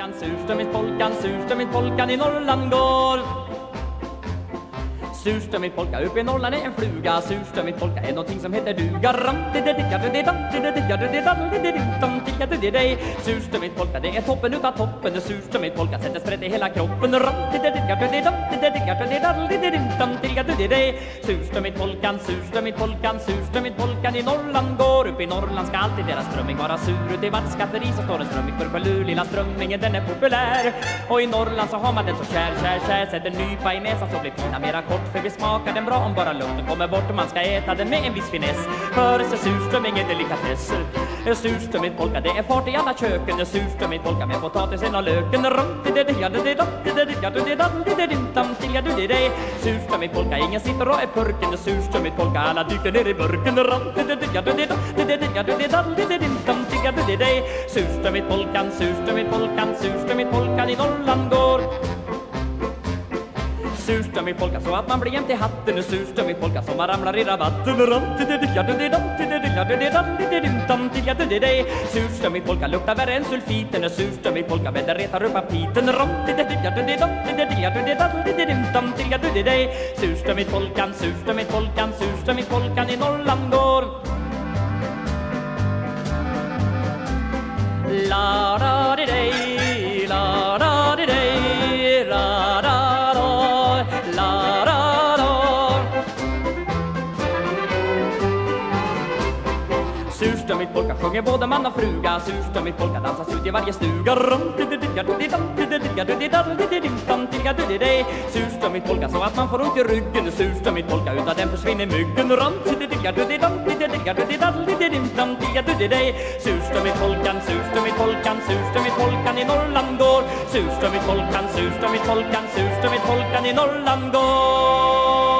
polkan, surströmmingspolkan, surströmmingspolkan i Norrland går. Surströmmig polka uppe i Norrland är en fluga Surströmmig polka är någonting som heter duga Surströmmig polka det är toppen utav toppen Surströmmig polka sätter sprätt i hela kroppen Surströmmig polkan, surströmmig polkan, surströmmig polkan i Norrland går Upp i Norrland ska alltid deras strömming vara sur Ute i vart skafferi så står en strömming för lur Lilla strömmingen den är populär Och i Norrland så har man den så kär, kär, kär Sätter nypa i näsan så blir pina mera kort för vi smakar den bra om bara lukten kommer bort Och man ska äta den med en viss finess. För så surströmming är delikatess. Surströmmigt polka det är fart i alla köken. Surströmmigt polka med potatisen och löken. Surströmmigt polka ingen sitter och är purken. Surströmmigt polka alla dyker ner i burken. Surströmmigt polkan, surströmmigt polkan, surströmmigt polkan i Norrland går i polka så att man blir jämt i hatten Surströmmig polka så man ramlar i rabatten Surströmmig polka luktar värre än sulfiten Surströmmig polka bäddar retar upp aptiten i polkan, surströmmig polkan, surströmmig polkan i Norrland går Surströmmigt polka sjunger både man och fruga Surströmmigt polka dansas ut i varje stuga Surströmmigt polka så att man får ont i ryggen Surströmmigt polka utav den försvinner myggen Surströmmigt polkan, surströmmigt polkan, surströmmigt polkan i Norrland går Surströmmigt polkan, surströmmigt polkan, surströmmigt polkan i Norrland går